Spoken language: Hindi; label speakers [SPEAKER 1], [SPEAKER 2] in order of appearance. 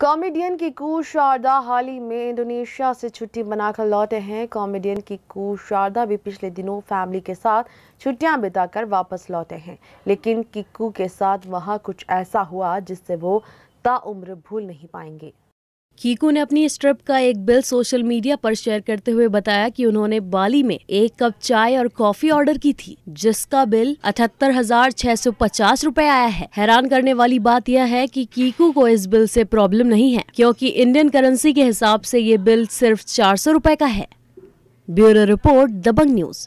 [SPEAKER 1] कॉमेडियन कू शारदा हाल ही में इंडोनेशिया से छुट्टी मनाकर लौटे हैं। कॉमेडियन कू शारदा भी पिछले दिनों फैमिली के साथ छुट्टियाँ बिताकर वापस लौटे हैं। लेकिन किक्कू के साथ वहाँ कुछ ऐसा हुआ जिससे वो ताउम्र भूल नहीं पाएँगे।
[SPEAKER 2] कीकू ने अपनी इस ट्रिप का एक बिल सोशल मीडिया पर शेयर करते हुए बताया कि उन्होंने बाली में एक कप चाय और कॉफ़ी ऑर्डर की थी, जिसका बिल अठहत्तर हज़ार छह सौ पचास रूपए आया है। हैरान करने वाली बात यह है कि कीकू को इस बिल से प्रॉब्लम नहीं है, क्योंकि इंडियन करेंसी के हिसाब से ये बिल सिर्फ़ चार सौ रूपए का है। Bureau report, Dabang news.